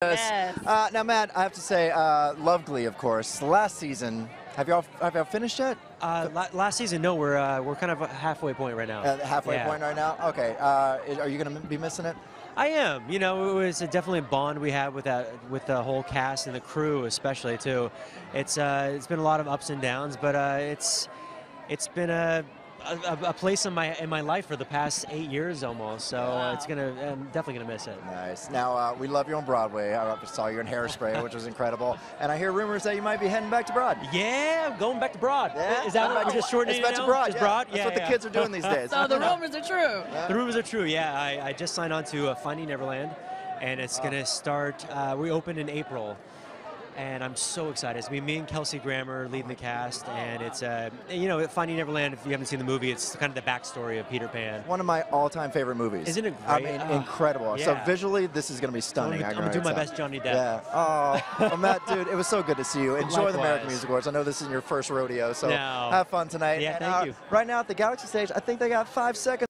Yes. Uh, now, Matt, I have to say, uh, love Glee, of course. Last season, have y'all have y'all finished yet? Uh, la- last season, no, we're uh, we're kind of a halfway point right now. At halfway Yeah. point right now. Okay. Uh, is- are you going to be missing it? I am. You know, it was a definitely a bond we had with that with the whole cast and the crew, especially too. It's uh, it's been a lot of ups and downs, but uh, it's it's been a, a a place in my in my life for the past eight years almost. So uh, it's gonna I'm definitely gonna miss it. Nice. Now, uh, we love you on Broadway. I saw you in Hairspray, which was incredible. And I hear rumors that you might be heading back to Broad. Yeah, going back to Broad. Yeah? Is that Back what we're just shortening It's back to? Broad. Just yeah. Broad? That's yeah, what the kids are doing these days. So the rumors are true. The rumors are true. Yeah, I, I just signed on to uh, Finding Neverland, and it's going to start. Uh, we open in April, and I'm so excited. It's gonna be me and Kelsey Grammer leading the cast, and it's uh, you know Finding Neverland. If you haven't seen the movie, it's kind of the backstory of Peter Pan. One of my all-time favorite movies. Isn't it I mean, Oh, incredible. So visually, this is going to be stunning. I'm I gonna, do my best. Johnny Depp. Yeah. Oh, well, Matt, dude, it was so good to see you. Enjoy the American Music Awards. I know this is your first rodeo, so No. have fun tonight. Yeah, And, thank uh, you. Right now at the Galaxy stage, I think they got five seconds.